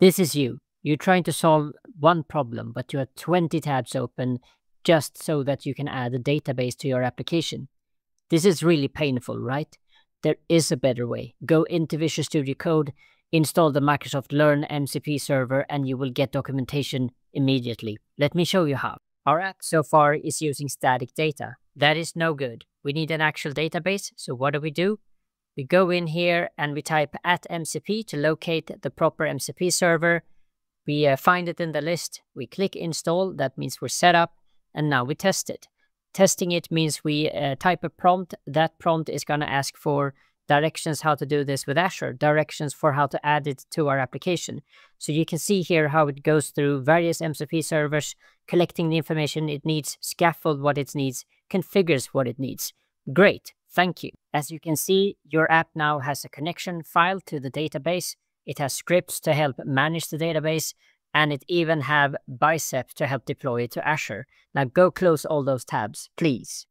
This is you. You're trying to solve one problem, but you have 20 tabs open just so that you can add a database to your application. This is really painful, right? There is a better way. Go into Visual Studio Code, install the Microsoft Learn MCP server, and you will get documentation immediately. Let me show you how. Our app so far is using static data. That is no good. We need an actual database, so what do we do? We go in here and we type at MCP to locate the proper MCP server. We uh, find it in the list. We click install. That means we're set up. And now we test it. Testing it means we uh, type a prompt. That prompt is going to ask for directions how to do this with Azure, directions for how to add it to our application. So you can see here how it goes through various MCP servers, collecting the information it needs, scaffold what it needs, configures what it needs. Great, thank you. As you can see, your app now has a connection file to the database. It has scripts to help manage the database, and it even have Bicep to help deploy it to Azure. Now go close all those tabs, please.